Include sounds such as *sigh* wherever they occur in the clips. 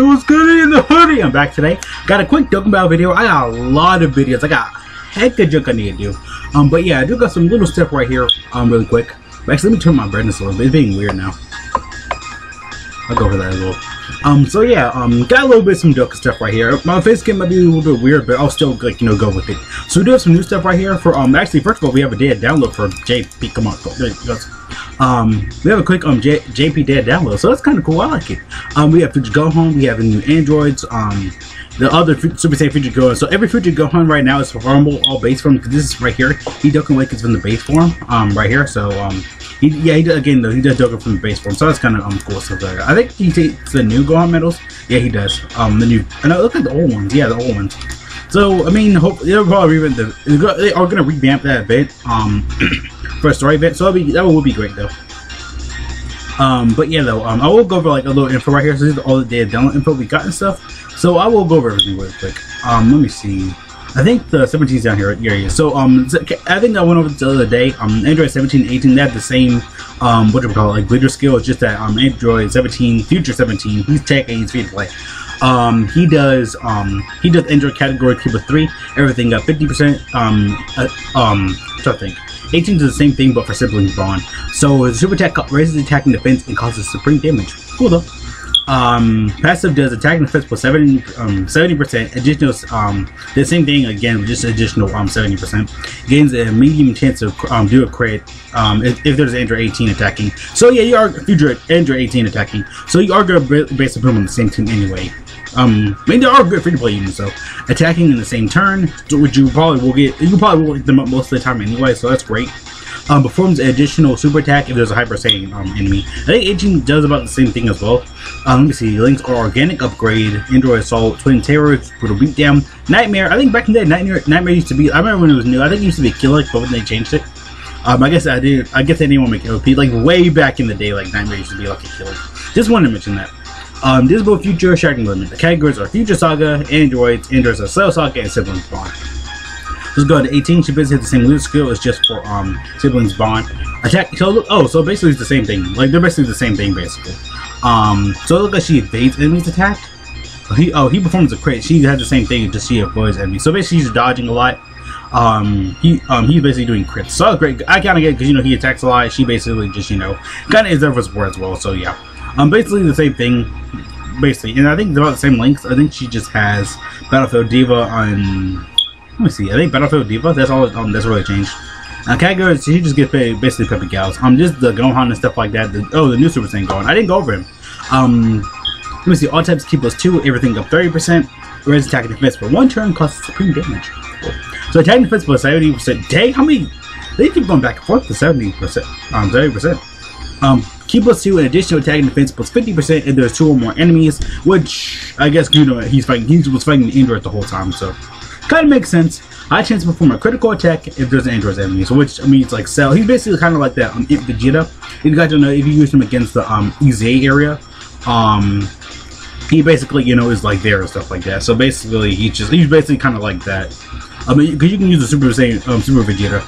so what's good in the hoodie? I'm back today. Got a quick Dokkan Battle video. I got a lot of videos. I got heck of junk I need to do. Um, but yeah, I do got some little stuff right here. Um, really quick. Actually, let me turn my brightness a little bit. It's being weird now. I'll go over that a little. Um, so yeah, um, got a little bit some joke stuff right here. My face skin might be a little bit weird, but I'll still like you know go with it. So we do have some new stuff right here for um. Actually, first of all, we have a data download for JP. Come on, go. Um, we have a quick um J JP data download, so that's kind of cool. I like it. Um, we have Future Gohan. We have the new androids. Um, the other Super Saiyan Future Gohan. So every Future Gohan right now is performable all base form because this is right here. He Dokkan Wake is from the base form. Um, right here. So um, he, yeah, he again though he does Dokkan from the base form. So that's kind of um cool. Like I think he takes the new Gohan medals. Yeah, he does. Um, the new. And I look at the old ones. Yeah, the old ones. So I mean, hope they'll probably revamp the. They are gonna revamp that event. Um, *clears throat* for a story event. So be that will be great though. Um, but yeah, though, um, I will go over like a little info right here. So this is all the data download info we got and stuff. So I will go over everything really quick. Um, let me see. I think the 17's down here. Yeah, yeah. So um, I think I went over the other day. Um, Android 17, 18, they have the same um, what do we call it, like leader skill. It's just that um, Android 17, Future 17, he's tech and he's free to play. Um, he does um, he does Android category Cuba three. Everything got 50%. Um, uh, um, think. 18 does the same thing but for siblings bond. So the super attack raises attack and defense and causes supreme damage. Cool though. Um, passive does attack and defense plus 70 um, 70%. Additional um, the same thing again, just additional um 70%. Gains a medium chance of um do a crit um if, if there's Android 18 attacking. So yeah, you are future Android 18 attacking. So you are gonna put them on the same team anyway. Um, I mean, they are good free to play even so. Attacking in the same turn, which you probably will get, you probably will get them up most of the time anyway, so that's great. Um, performs additional super attack if there's a Hyper Saiyan um, enemy. I think 18 does about the same thing as well. Um, let me see. Links are Organic Upgrade, Android Assault, Twin Terrors, Brutal Beatdown, Nightmare. I think back in the day, Nightmare, Nightmare used to be. I remember when it was new. I think it used to be Killer, but they changed it. Um, I guess I did. I guess they didn't make it OP. Like way back in the day, like Nightmare used to be like a killer. Just wanted to mention that. Um, both Future Shocking Limit. The categories are Future Saga, Androids, Androids of Cell Saga, and Siblings Bond. Let's go to 18. She basically has the same leader skill. It's just for um Siblings Bond. Attack. So. Oh, so basically it's the same thing. Like they're basically the same thing basically. Um. So it looks like she evades enemies' attack. He oh he performs a crit. She has the same thing. Just she avoids enemies. So basically she's dodging a lot. Um. He um he's basically doing crits. So great. I kind of get because you know he attacks a lot. She basically just you know kind of is there for support as well. So yeah. Um, basically the same thing, basically, and I think they're about the same length. I think she just has Battlefield Diva on. Let me see. I think Battlefield Diva. That's all. Um, that's really changed. Uh, categories, she just gets paid basically Peppy Gals. Um, just the Gohan and stuff like that. The, oh, the new Super Saiyan Gohan. I didn't go over him. Um, let me see. All types keep plus two. Everything up thirty percent. Whereas attack and defense for one turn costs supreme damage. So attack and defense plus seventy percent. Dang, how many? They keep going back and forth to seventy percent. Um, thirty percent. Um, plus 2 in addition to attack and defense plus 50% if there's two or more enemies, which I guess you know he's fighting he was fighting the android the whole time, so kinda makes sense. High chance to perform a critical attack if there's an android enemy, so which means like Cell. He's basically kinda like that um Imp Vegeta. If you guys don't know if you use him against the um EZ area, um he basically, you know, is like there and stuff like that. So basically he just he's basically kinda like that. I mean, because you can use the Super Saiyan, um, Super Vegeta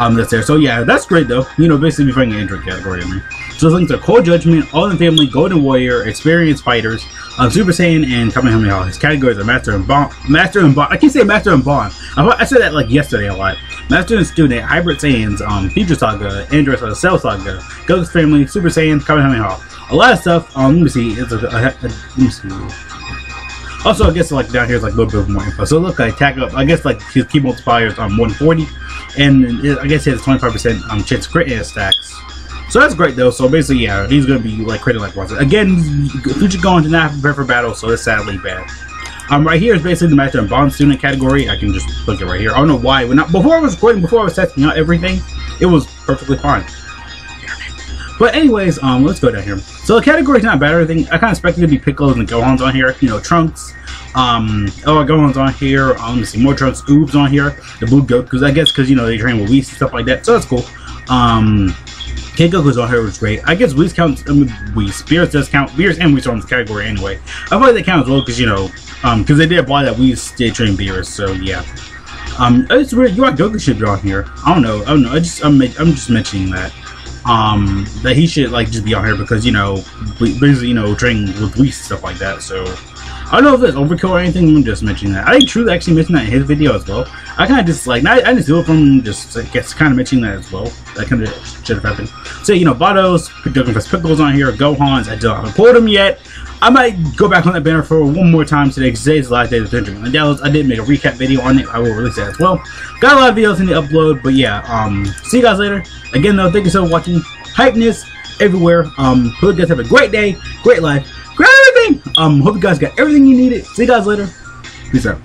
um, that's there. So yeah, that's great though. You know, basically fighting an Android category. I mean. So the links are Cold Judgment, All in Family, Golden Warrior, Experienced Fighters, um, Super Saiyan, and Kamehameha. His categories are Master and Bond. Master and Bond. I keep saying Master and Bond. I, I said that like yesterday a lot. Master and Student, Hybrid Saiyans, um, Future Saga, Android Saga, Cell Saga, Goku's Family, Super Saiyan, Kamehameha. A lot of stuff. Um, let me see. It's a, a, a, let me see. Also, I guess like down here is like a little bit more info. So look, I attack up. I guess like his key multipliers on 140, and I guess he has 25% um chance crit and stacks. So that's great though. So basically, yeah, he's gonna be like crit like once again. Going to not prepare for battle, so it's sadly bad. Um, right here is basically the Master and Bond student category. I can just click it right here. I don't know why. When I, before I was recording, before I was testing out everything, it was perfectly fine. But anyways, um, let's go down here. So the category's not bad or anything. I kind of expected to be Piccolo's and Gohan's on here. You know, Trunks. Um, oh, Gohan's on here. Um, let me see, more Trunks. Uub's on here. The Blue Goat, because I guess because you know they train with Whis and stuff like that. So that's cool. Um, Kid Goku's on here was great. I guess Whis counts. I mean, Whis. Beerus does count. Beerus and Whis are on this category anyway. I feel like they count as well because you know, um, because they did apply that Whis did train Beerus. So yeah. Um, it's weird. You are Goku should be on here. I don't know. I don't know. I just I'm I'm just mentioning that. um, that he should like just be on here because you know, basically you know, training with Whis stuff like that. So I don't know if it's overkill or anything. I'm just mentioning that. I truly actually mentioned that in his video as well. I kind of just like I, I just do it from just I guess kind of mentioning that as well. That kind of should have happened. So you know, Vados, Professor Pickles on here, Gohan's. I still haven't pulled them yet. I might go back on that banner for one more time today because today's the last day of Benjamin and Dallas. I did make a recap video on it. I will release that as well. Got a lot of videos in the upload, but yeah. Um, see you guys later. Again, though, thank you so much for watching. Hypeness everywhere. Um, hope you guys have a great day, great life, everything. Um, hope you guys got everything you needed. See you guys later. Peace out.